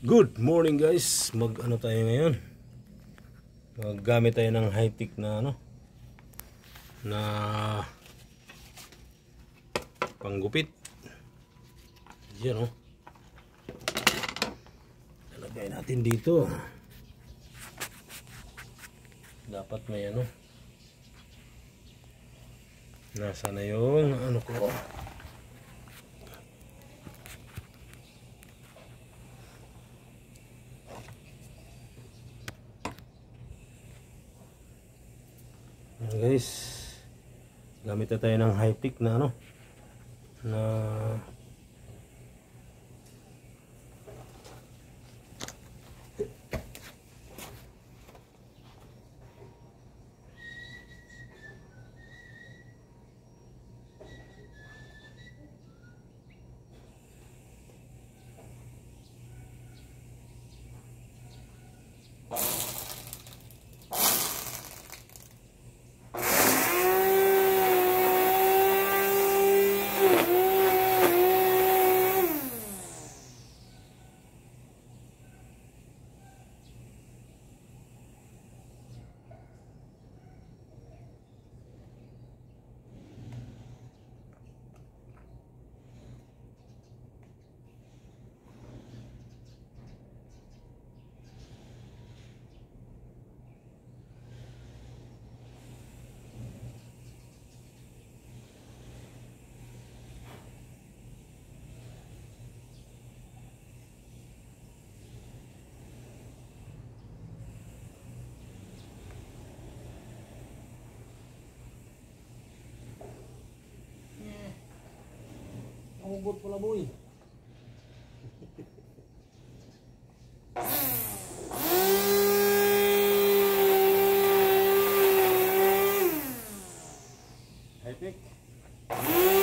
Good morning guys. Mag ano tayo ngayon? Maggamit tayo ng high-tech na ano na panggupit. Yan oh. Ilagay natin dito. Dapat may ano. Nasa na yung ano ko. Ayan guys. Gamit na tayo ng high-tech na ano na Hugot pala boy. High-tech. Ah,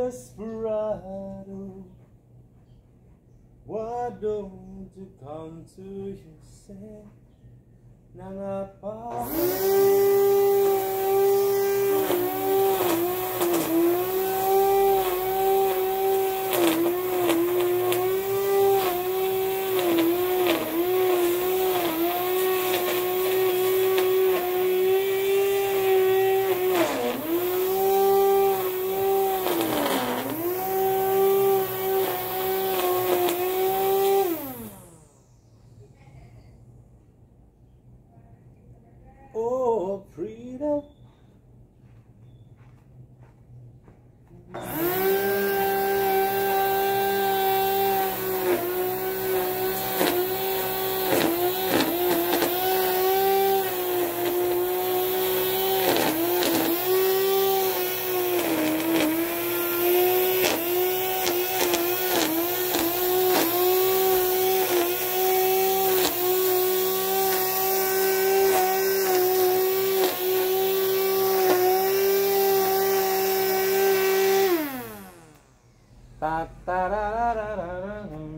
desperado, why don't you come to your senses? Nana, Papa. da da da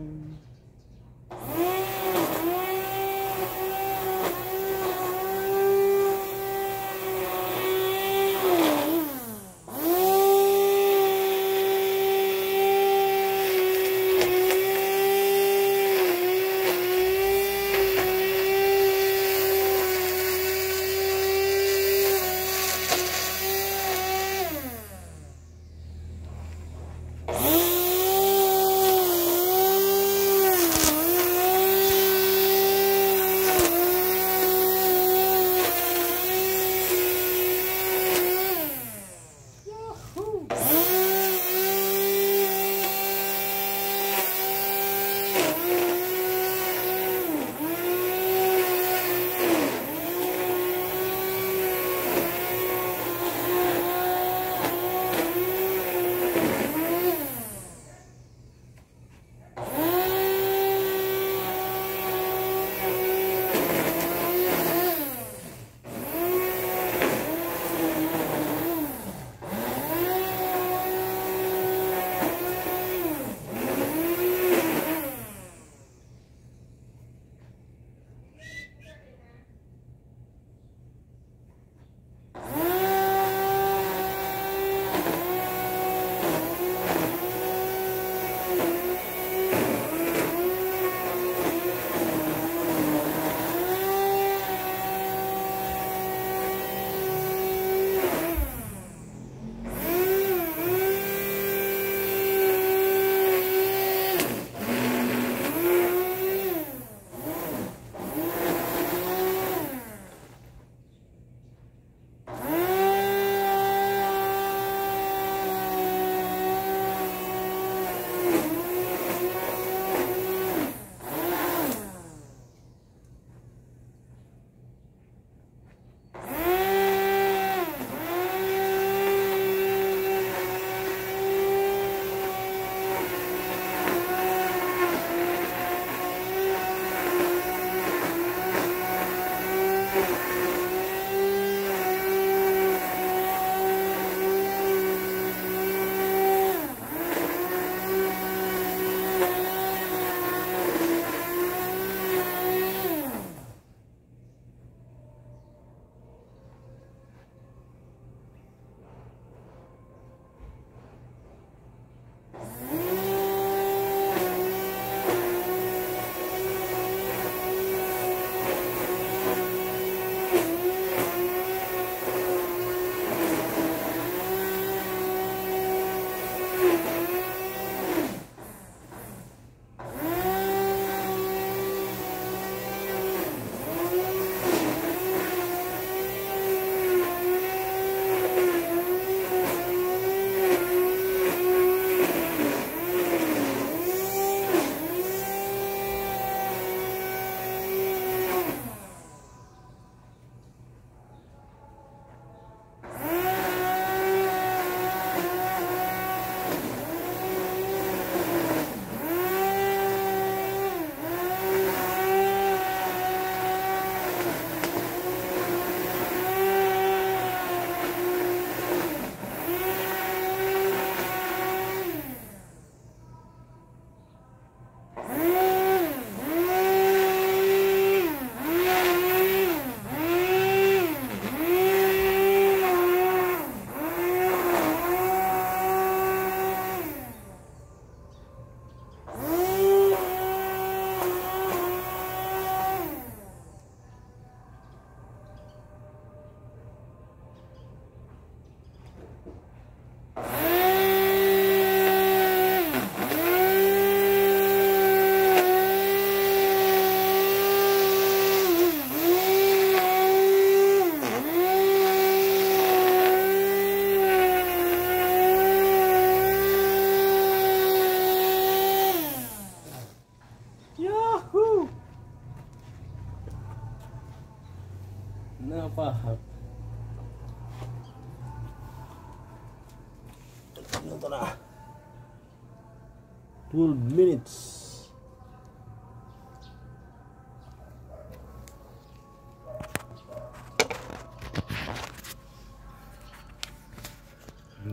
12 minutes.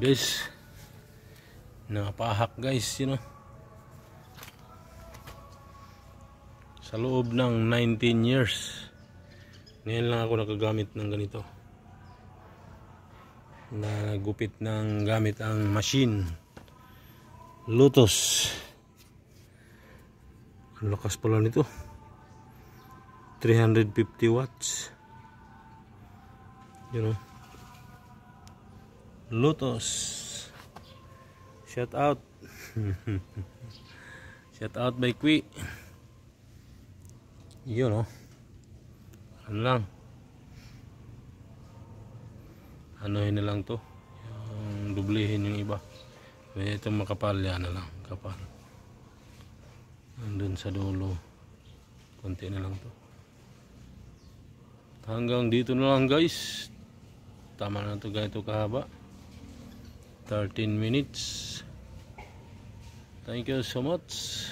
Guys, nakapahak guys, you know. Sa loob ng 19 years. Ngayon lang ako nakagamit ng ganito. Na gupit ng gamit ang machine. Lotus. Ang lakas pala nito. 350 watts. You know. Lotus. Shout out. Shout out by Kui. Yun oh. Ano lang. Anuhin na lang to. Yung dublihin yung iba. Itong makapal yan na lang. Kapal. Andun sa dulo. Konti na lang to. Hanggang dito na lang guys. Tama na to ganito kahaba. 13 minutes. Thank you so much.